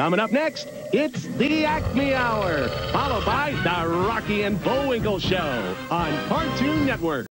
Coming up next, it's the Acme Hour, followed by the Rocky and Bullwinkle Show on Cartoon Network.